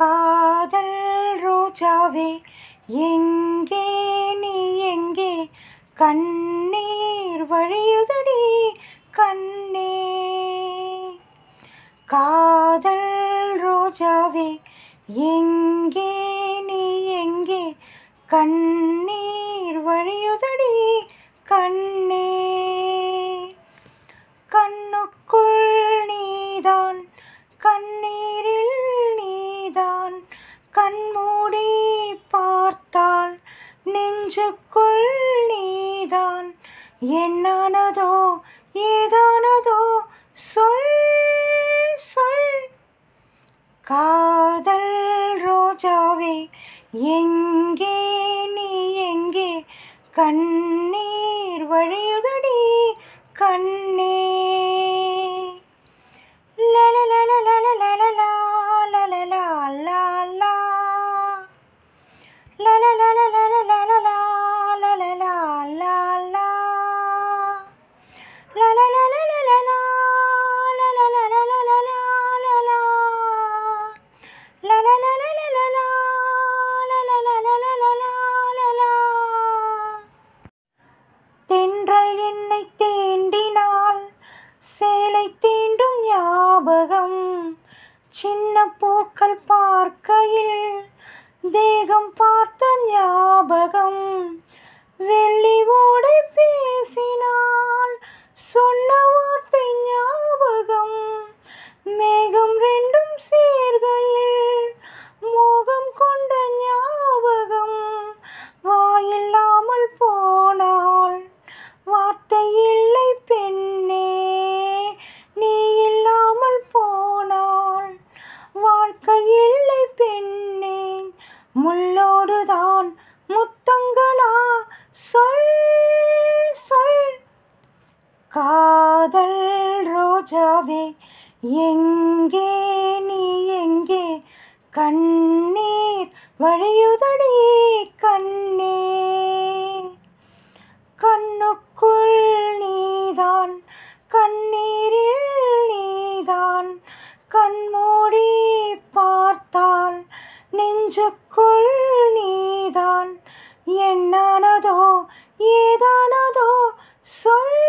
காதல் ரோஜாவே எங்கே நீ எங்கே? கண்ணீர் வழியுதடி கண்ணே. காதல் ரோஜாவே எங்கே நீ எங்கே? கண்ணீர் வழியுதடி கண்ணே. நெஞ்சுக்குள் நீதான் என்னானதோ ஏதானதோ சொல் சொல். காதல் ரோஜாவே எங்கே நீ எங்கே? கண்ணீர் வழியுதடி கண் பூக்கள் பார்க்கையில். சொல் சொல். காதல் ரோஜாவே எங்கே நீ எங்கே? கண்ணீர் வழியுதடி கண்ணே கண்ணுக்குள் நீதான் கண்ணீரில் நீதான். கண்மூடி பார்த்தால் நெஞ்சுக்குள் நீதான். என்னானதோ ஏதானதோ சொல்